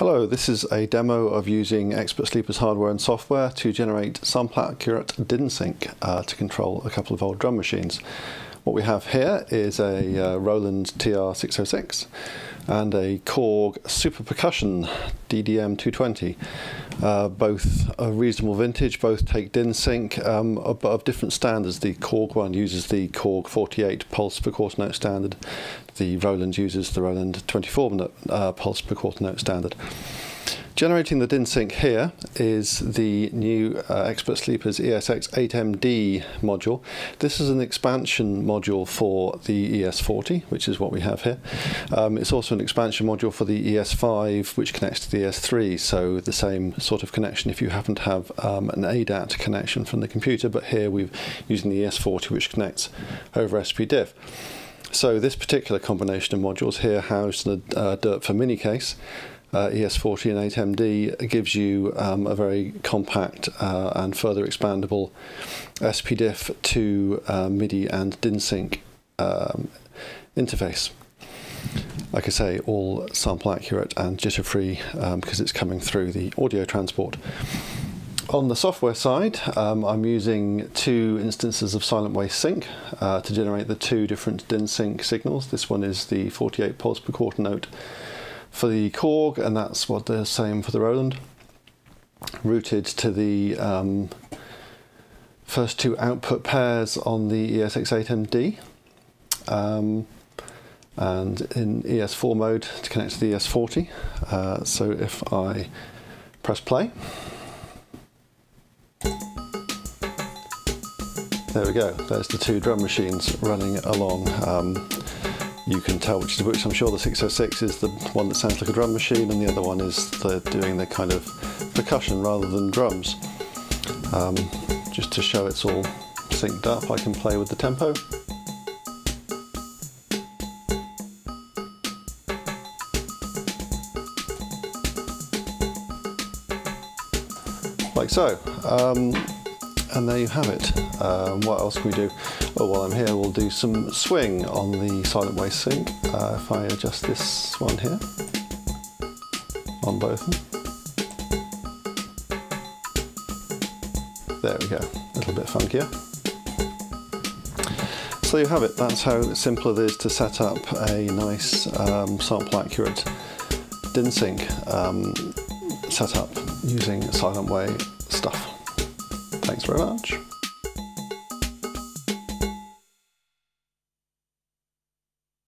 Hello, this is a demo of using Expert Sleepers hardware and software to generate sample accurate DIN sync uh, to control a couple of old drum machines. What we have here is a uh, Roland TR606 and a Korg Super Percussion DDM 220. Uh, both a reasonable vintage, both take DIN sync, um, but of different standards. The Korg one uses the Korg 48 pulse per quarter note standard. The Roland uses the Roland 24 uh, pulse per quarter note standard. Generating the DIN sync here is the new uh, Expert Sleepers ESX8MD module. This is an expansion module for the ES40, which is what we have here. Um, it's also an expansion module for the ES5, which connects to the ES3, so the same sort of connection if you happen to have um, an ADAT connection from the computer, but here we're using the ES40, which connects over SPDIF. So this particular combination of modules here house the uh, for mini case uh, ES40 and 8MD gives you um, a very compact uh, and further expandable SPDIF to uh, MIDI and DIN sync um, interface. Like I say, all sample accurate and jitter free um, because it's coming through the audio transport. On the software side, um, I'm using two instances of Silent Way Sync uh, to generate the two different DIN sync signals. This one is the 48 pulse per quarter note for the Korg, and that's what the same for the Roland. Routed to the um, first two output pairs on the ESX8MD. Um, and in ES4 mode to connect to the ES40. Uh, so if I press play, there we go, there's the two drum machines running along. Um, you can tell which is which. I'm sure the 606 is the one that sounds like a drum machine and the other one is the doing the kind of percussion rather than drums. Um, just to show it's all synced up, I can play with the tempo. Like so. Um, and there you have it. Um, what else can we do? Oh, while I'm here, we'll do some swing on the Silent Way sync. Uh, if I adjust this one here on both There we go, a little bit funkier. So you have it, that's how simple it is to set up a nice um, sample accurate DIN sync um, setup using Silent Way stuff. Thanks very much.